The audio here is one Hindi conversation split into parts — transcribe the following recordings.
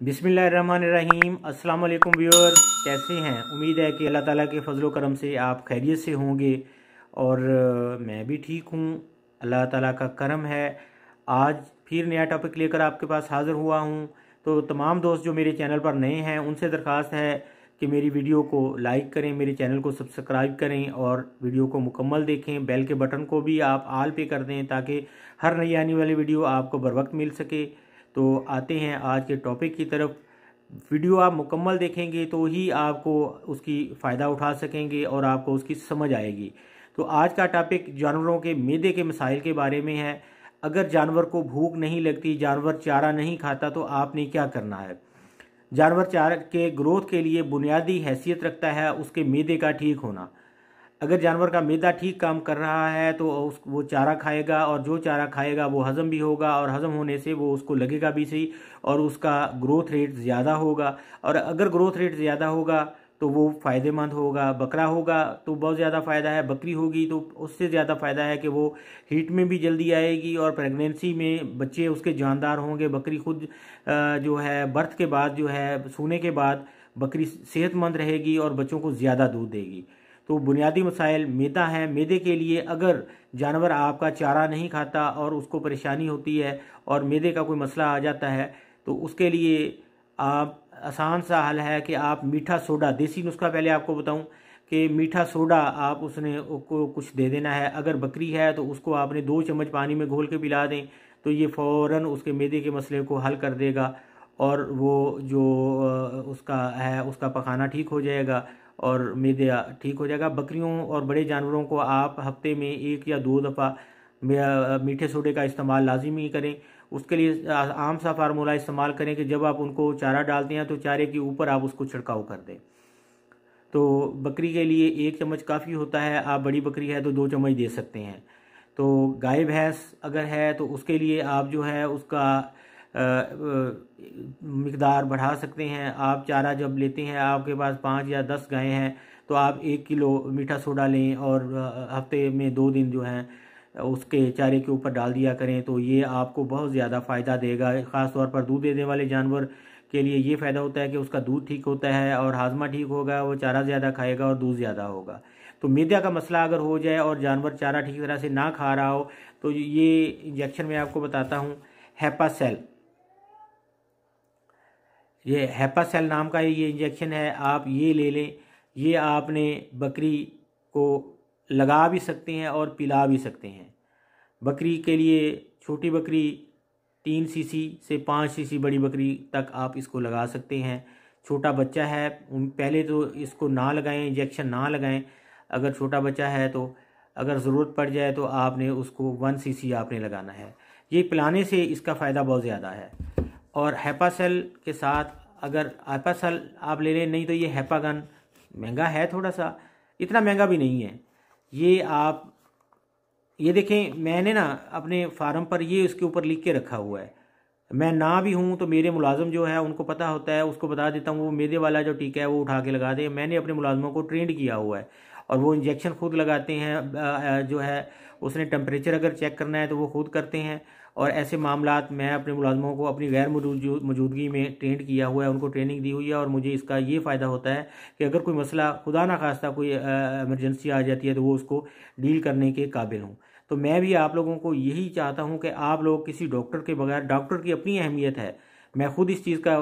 बिसमीम अस्सलाम वालेकुम व्यूअर्स, कैसे हैं? उम्मीद है कि अल्लाह ताला के फजल करम से आप खैरियत से होंगे और मैं भी ठीक हूँ। अल्लाह ताला का करम है। आज फिर नया टॉपिक लेकर आपके पास हाज़िर हुआ हूँ। तो तमाम दोस्त जो मेरे चैनल पर नए हैं, उनसे दरख्वास्त है कि मेरी वीडियो को लाइक करें, मेरे चैनल को सब्सक्राइब करें और वीडियो को मुकम्मल देखें। बेल के बटन को भी आप आल पे कर दें ताकि हर नई आने वाली वीडियो आपको बर वक्त मिल सके। तो आते हैं आज के टॉपिक की तरफ़। वीडियो आप मुकम्मल देखेंगे तो ही आपको उसकी फ़ायदा उठा सकेंगे और आपको उसकी समझ आएगी। तो आज का टॉपिक जानवरों के मैदे के मसाइल के बारे में है। अगर जानवर को भूख नहीं लगती, जानवर चारा नहीं खाता तो आपने क्या करना है? जानवर चारा के ग्रोथ के लिए बुनियादी हैसियत रखता है उसके मैदे का ठीक होना। अगर जानवर का मैदा ठीक काम कर रहा है तो उस, वो चारा खाएगा और जो चारा खाएगा, वो हज़म भी होगा और हज़म होने से वो उसको लगेगा भी सही और उसका ग्रोथ रेट ज़्यादा होगा। और अगर ग्रोथ रेट ज़्यादा होगा तो वो फ़ायदेमंद होगा, बकरा होगा तो बहुत ज़्यादा फ़ायदा है। बकरी होगी तो उससे ज़्यादा फ़ायदा है कि वो हीट में भी जल्दी आएगी और प्रेगनेंसी में बच्चे उसके जानदार होंगे। बकरी खुद जो है बर्थ के बाद, जो है, सोने के बाद बकरी सेहतमंद रहेगी और बच्चों को ज़्यादा दूध देगी। तो बुनियादी मसाइल मैदा है। मैदे के लिए अगर जानवर आपका चारा नहीं खाता और उसको परेशानी होती है और मैदे का कोई मसला आ जाता है तो उसके लिए आप आसान सा हल है कि आप मीठा सोडा, देसी नुस्खा पहले आपको बताऊँ कि मीठा सोडा आप उसने को कुछ दे देना है। अगर बकरी है तो उसको आपने दो चम्मच पानी में घोल के पिला दें तो ये फ़ौर उसके मैदे के मसले को हल कर देगा और वो जो उसका है, उसका पखाना ठीक हो जाएगा। और मैदे ठीक हो जाएगा। बकरियों और बड़े जानवरों को आप हफ़्ते में एक या दो दफ़ा मीठे सोडे का इस्तेमाल लाजिमी करें। उसके लिए आम सा फार्मूला इस्तेमाल करें कि जब आप उनको चारा डालते हैं तो चारे के ऊपर आप उसको छिड़काव कर दें। तो बकरी के लिए एक चम्मच काफ़ी होता है। आप बड़ी बकरी है तो दो चम्मच दे सकते हैं। तो गाय भैंस अगर है तो उसके लिए आप जो है उसका मकदार बढ़ा सकते हैं। आप चारा जब लेते हैं, आपके पास पाँच या दस गायें हैं तो आप एक किलो मीठा सोडा लें और हफ़्ते में दो दिन जो हैं, उसके चारे के ऊपर डाल दिया करें तो ये आपको बहुत ज़्यादा फ़ायदा देगा। ख़ास तौर पर दूध देने वाले जानवर के लिए ये फ़ायदा होता है कि उसका दूध ठीक होता है और हाजमा ठीक होगा, वो चारा ज़्यादा खाएगा और दूध ज़्यादा होगा। तो मीडिया का मसला अगर हो जाए और जानवर चारा ठीक तरह से ना खा रहा हो तो ये इंजेक्शन मैं आपको बताता हूँ हैपासेल ये हैपासेल नाम का ये इंजेक्शन है, आप ये ले लें। ये आपने बकरी को लगा भी सकते हैं और पिला भी सकते हैं। बकरी के लिए छोटी बकरी तीन सीसी से पाँच सीसी बड़ी बकरी तक आप इसको लगा सकते हैं। छोटा बच्चा है पहले तो इसको ना लगाएँ, इंजेक्शन ना लगाएँ। अगर छोटा बच्चा है तो अगर ज़रूरत पड़ जाए तो आपने उसको वन सीसी आपने लगाना है। ये पिलाने से इसका फ़ायदा बहुत ज़्यादा है। और हैपासेल के साथ अगर हैपासेल आप ले लें, नहीं तो ये हैपागन महँगा है थोड़ा सा इतना महँगा भी नहीं है। ये आप, ये देखें, मैंने ना अपने फार्म पर ये उसके ऊपर लिख के रखा हुआ है। मैं ना भी हूँ तो मेरे मुलाजम जो है, उनको पता होता है, उसको बता देता हूँ, वो मेदे वाला जो टीका है, वो उठा के लगा दे। मैंने अपने मुलाजमों को ट्रेंड किया हुआ है और वो इंजेक्शन खुद लगाते हैं जो है, उसने टेम्परेचर अगर चेक करना है तो वो खुद करते हैं। और ऐसे मामला मैं अपने मुलाजमों को अपनी गैर मौजूदगी में ट्रेंड किया हुआ है, उनको ट्रेनिंग दी हुई है और मुझे इसका ये फ़ायदा होता है कि अगर कोई मसला खुदा ना खास्ता कोई एमरजेंसी आ जाती है तो वो उसको डील करने के काबिल हूँ। तो मैं भी आप लोगों को यही चाहता हूँ कि आप लोग किसी डॉक्टर के बगैर डॉक्टर की अपनी अहमियत है। मैं खुद इस चीज़ का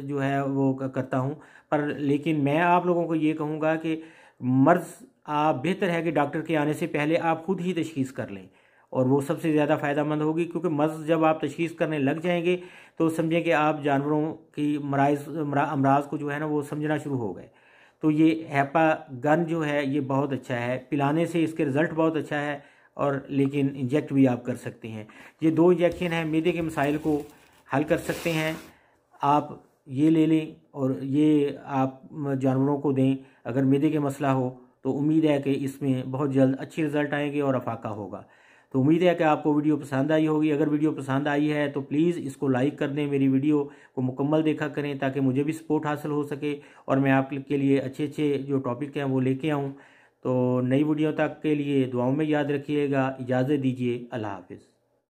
जो है वो करता हूँ। पर लेकिन मैं आप लोगों को ये कहूँगा कि मर्ज़, आप बेहतर है कि डॉक्टर के आने से पहले आप खुद ही तशीस कर लें। और वो सबसे ज़्यादा फ़ायदा होगी, क्योंकि मर्ज़ जब आप तशीस करने लग जाएँगे तो समझें कि आप जानवरों की मराज अमराज को जो है ना, वो समझना शुरू हो गए। तो ये हैपा गन जो है, ये बहुत अच्छा है। पिलाने से इसके रिज़ल्ट बहुत अच्छा है, और लेकिन इंजेक्ट भी आप कर सकते हैं। ये दो इंजेक्शन हैं, मेदे के मसाइल को हल कर सकते हैं। आप ये ले लें और ये आप जानवरों को दें। अगर मेदे के मसला हो तो उम्मीद है कि इसमें बहुत जल्द अच्छी रिज़ल्ट आएँगे और अफाका होगा। तो उम्मीद है कि आपको वीडियो पसंद आई होगी। अगर वीडियो पसंद आई है तो प्लीज़ इसको लाइक कर दें मेरी वीडियो को मुकम्मल देखा करें ताकि मुझे भी सपोर्ट हासिल हो सके और मैं आपके लिए अच्छे अच्छे जो टॉपिक हैं वो लेके आऊँ। तो नई वीडियो तक के लिए दुआओं में याद रखिएगा। इजाज़त दीजिए। अल्लाह हाफिज़।